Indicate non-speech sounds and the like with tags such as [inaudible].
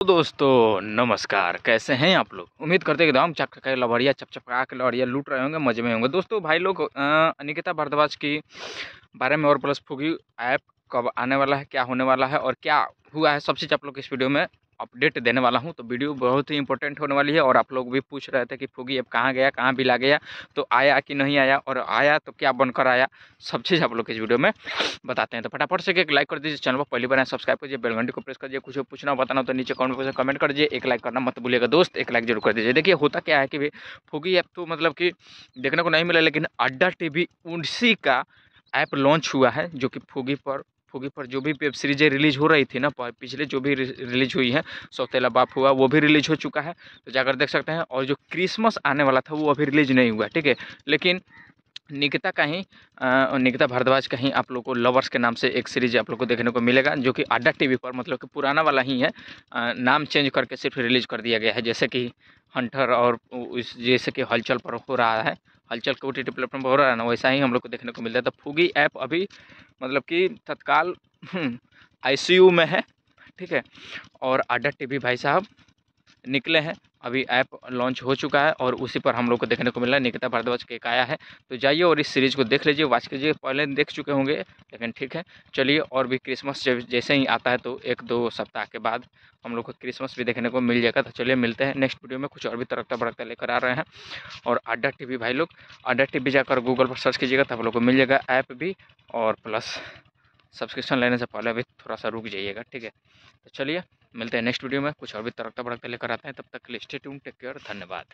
तो दोस्तों, नमस्कार। कैसे हैं आप लोग? उम्मीद करते हैं एकदम चक लवड़िया चपचपका के लवड़िया लूट रहे होंगे, मज़े में होंगे। दोस्तों, भाई लोग अनिकिता भारद्वाज की बारे में और प्लस फूगी ऐप कब आने वाला है, क्या होने वाला है और क्या हुआ है, सब चीज़ आप लोग इस वीडियो में अपडेट देने वाला हूँ तो वीडियो बहुत ही इंपॉर्टेंट होने वाली है और आप लोग भी पूछ रहे थे कि फूगी ऐप कहाँ गया, कहाँ भी ला गया तो आया कि नहीं आया और आया तो क्या बनकर आया, सब चीज़ आप लोग इस वीडियो में बताते हैं। तो फटाफट से एक लाइक कर दीजिए चैनल पर पहली बार सब्सक्राइब करिए बेलघंटी को प्रेस करिए कुछ पूछना बताना तो नीचे कमेंट बॉक्स में कमेंट कर दीजिए, एक लाइक करना मत भूलिएगा दोस्त, एक लाइक ज़रूर कर दीजिए। देखिए, होता क्या है कि भाई, फूगी ऐप तो मतलब कि देखने को नहीं मिला, लेकिन अड्डा टी उसी का ऐप लॉन्च हुआ है, जो कि फूगी पर फूगी पर जो भी वेब सीरीजें रिलीज़ हो रही थी ना पिछले जो भी रिलीज़ हुई है, सौतेला बाप हुआ, वो भी रिलीज़ हो चुका है। तो जाकर देख सकते हैं, और जो क्रिसमस आने वाला था, वो अभी रिलीज़ नहीं हुआ, ठीक है? लेकिन निकिता का ही निकिता भारद्वाज का ही आप लोग को लवर्स के नाम से एक सीरीज़ आप लोग को देखने को मिलेगा, जो कि अड्डा टीवी पर मतलब कि पुराना वाला ही है। नाम चेंज करके सिर्फ़ रिलीज़ कर दिया गया है, जैसे कि हंटर और इस, जैसे कि हलचल पर हो रहा है, हलचल के ओ टी प्लेटफॉर्म पर हो रहा है ना, वैसा ही हम लोग को देखने को मिलता है। तो फूगी ऐप अभी मतलब कि तत्काल [clears throat] आईसीयू में है, ठीक है? और अड्डा टीवी भाई साहब निकले हैं। अभी ऐप लॉन्च हो चुका है और उसी पर हम लोग को देखने को मिल है। निकिता भारद्वाज के एक आया है। तो जाइए और इस सीरीज़ को देख लीजिए वॉच कीजिए। पहले देख चुके होंगे, लेकिन ठीक है। चलिए और भी क्रिसमस जब जैसे ही आता है तो एक दो सप्ताह के बाद हम लोग को क्रिसमस भी देखने को मिल जाएगा। तो चलिए मिलते हैं। नेक्स्ट वीडियो में कुछ और भी तरक्ता भड़कता लेकर आ रहे हैं। और अड्डा टी भाई लोग अड्डा टी जाकर गूगल पर सर्च कीजिएगा तो आप लोग को मिल जाएगा। ऐप भी और प्लस सब्सक्रिप्शन लेने से पहले अभी थोड़ा सा रुक जाइएगा, ठीक है? तो चलिए, मिलते हैं नेक्स्ट वीडियो में। कुछ और भी तरक्ता भड़कता लेकर आते हैं। तब तक के लिए स्टेट टेक केयर धन्यवाद।